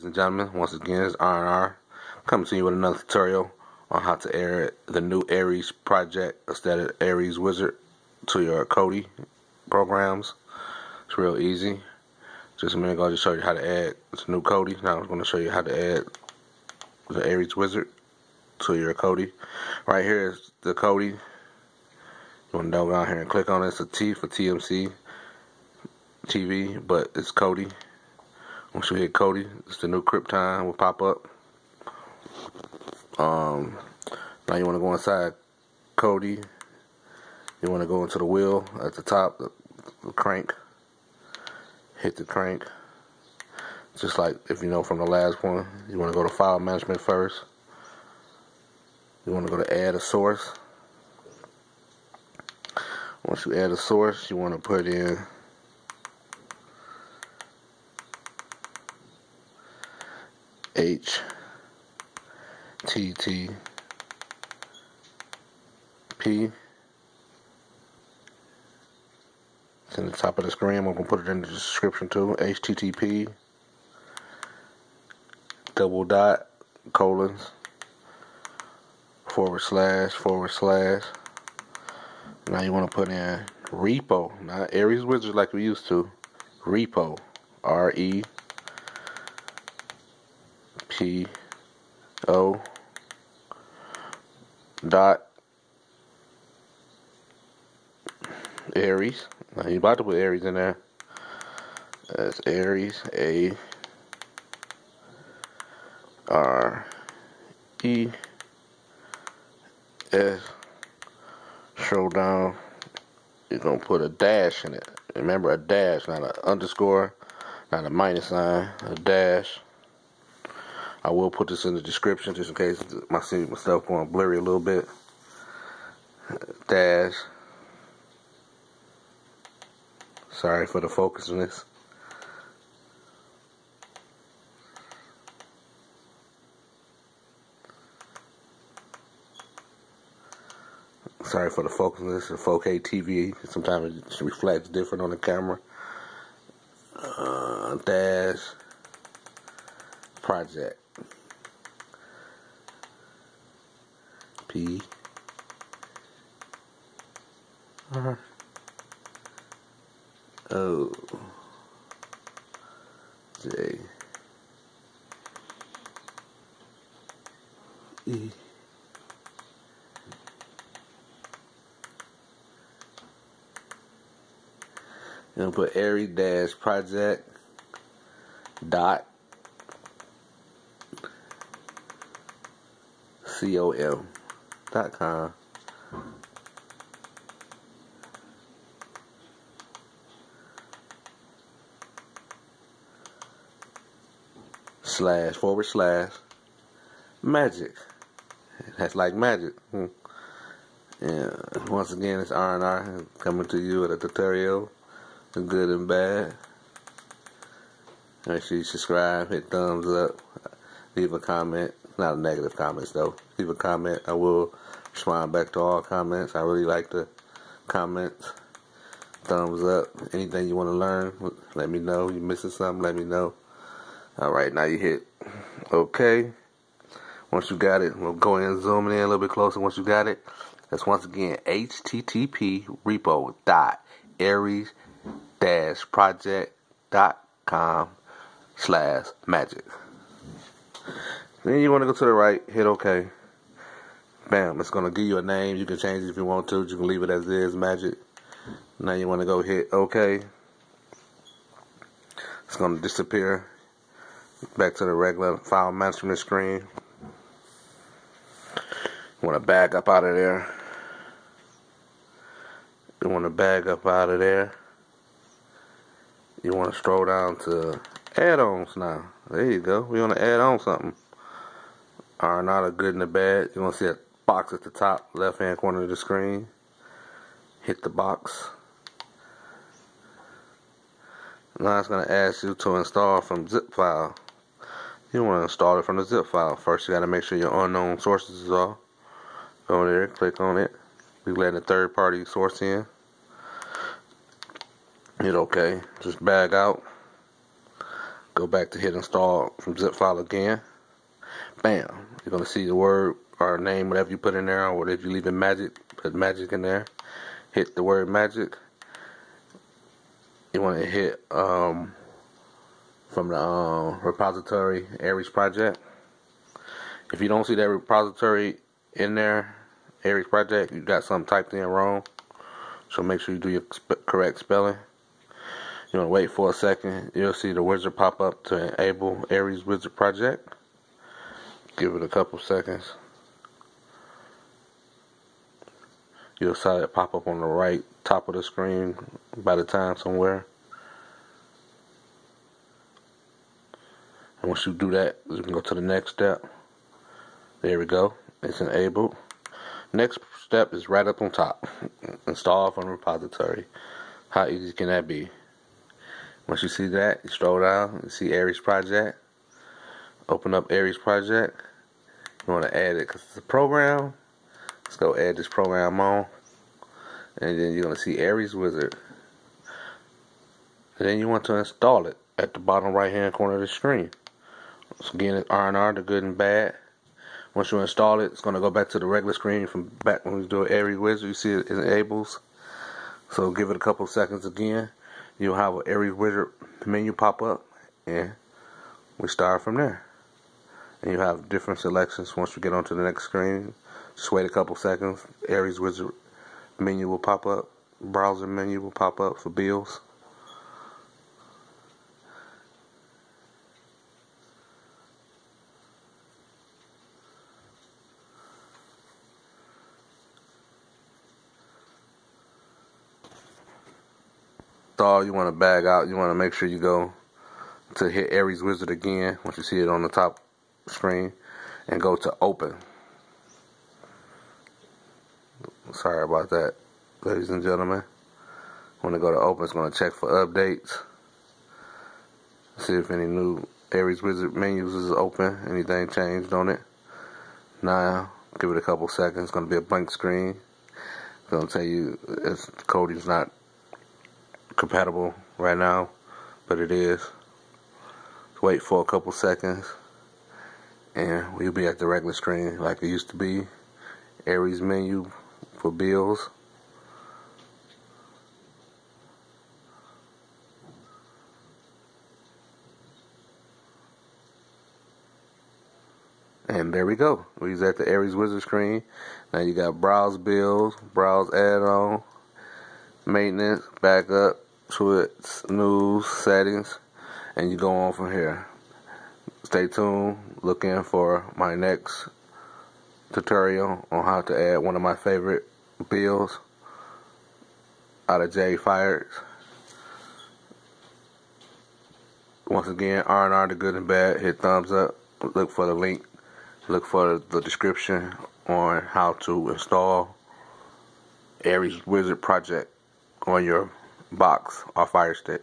ladies and gentlemen. Once again, it's R&R coming to you with another tutorial on how to add the new Ares project instead of Ares Wizard to your Kodi programs. It's real easy. Just a minute ago, I just showed you how to add the new Kodi. Now I'm going to show you how to add the Ares Wizard to your Kodi. Right here is the Kodi. You want to go down here and click on it. It's a T for TMC TV, but it's Kodi. Once you hit Kodi, it's the new Krypton will pop up. Um, now you want to go inside Kodi. You want to go into the wheel at the top, the, the crank. Hit the crank. Just like if you know from the last one, you want to go to file management first. You want to go to add a source. Once you add a source, you want to put in H T T P. It's in the top of the screen. We're gonna put it in the description too. HTTP double dot colons forward slash forward slash. Now you want to put in repo, not Ares Wizard like we used to. Repo, R E P O dot Ares. Now you about to put Ares in there. That's Ares A R E S showdown. You're gonna put a dash in it. Remember a dash, not an underscore, not a minus sign, a dash. I will put this in the description just in case my my stuff going blurry a little bit. Dash. Sorry for the focus on this. Sorry for the focus on this. It's 4K TV. Sometimes it reflects different on the camera. Uh, project. P. R O. J. E. And put Airy dash project dot com dot com slash forward slash magic. That's like magic. Hmm. Yeah. Once again, it's R and R coming to you with a tutorial, the good and bad. Make sure you subscribe, hit thumbs up, leave a comment. Not a negative comments though. Leave a comment. I will respond back to all comments. I really like the comments. Thumbs up. Anything you want to learn, let me know. You missing something, let me know. All right, now you hit OK. Once you got it, we'll go in and zoom in a little bit closer. Once you got it, that's once again http repo dot ares dash project dot com slash magic. Then you want to go to the right, hit OK. Bam, it's going to give you a name. You can change it if you want to. You can leave it as is, magic. Now you want to go hit OK. It's going to disappear back to the regular file management screen. You want to bag up out of there. You want to bag up out of there. You want to scroll down to add-ons now. There you go. We want to add on something. Are not a good and a bad. You want to see a box at the top left hand corner of the screen. Hit the box. Now it's going to ask you to install from zip file. You want to install it from the zip file. First, you got to make sure your unknown sources is off. Go there, click on it. We letting a third party source in. Hit OK. Just bag out. go back to hit install from zip file again. Bam. You're going to see the word or name, whatever you put in there, or whatever you leave in magic, put magic in there. Hit the word magic. You want to hit um, from the um, repository Ares project. If you don't see that repository in there, Ares project, you got something typed in wrong. So make sure you do your correct spelling. You want to wait for a second. You'll see the wizard pop up to enable Ares Wizard Project. Give it a couple seconds. You'll see it pop up on the right top of the screen by the time somewhere. And once you do that, you can go to the next step. There we go. It's enabled. Next step is right up on top. Install from repository. How easy can that be? Once you see that, you scroll down, you see Ares Project. Open up Ares Project. You want to add it because it's a program. Let's go add this program on. And then you're going to see Ares Wizard. And then you want to install it at the bottom right hand corner of the screen. So again, it's R&R, the good and bad. Once you install it, it's going to go back to the regular screen from back when we do Ares Wizard. You see it enables. So give it a couple seconds again. You'll have an Ares Wizard menu pop up, and we start from there. And you have different selections once we get onto the next screen. Just wait a couple seconds. Ares Wizard menu will pop up. Browser menu will pop up for bills. install, you want to bag out, you want to make sure you go to hit Ares Wizard again once you see it on the top screen and go to open. Sorry about that, ladies and gentlemen. When I go to open, it's going to check for updates. See if any new Ares Wizard menus is open, anything changed on it. Now, give it a couple seconds. It's going to be a blank screen. It's going to tell you it's, is not compatible right now, but it is. Wait for a couple seconds, and we'll be at the regular screen like it used to be. Ares menu for bills. And there we go. We're at the Ares Wizard screen. Now you got browse bills, browse add-on, maintenance, backup, Tweaks, news, settings, and you go on from here. Stay tuned. Looking for my next tutorial on how to add one of my favorite bills out of J Fires. Once again, R&R, the good and bad. Hit thumbs up. Look for the link. Look for the description on how to install Ares Wizard Project on your box or fire stick.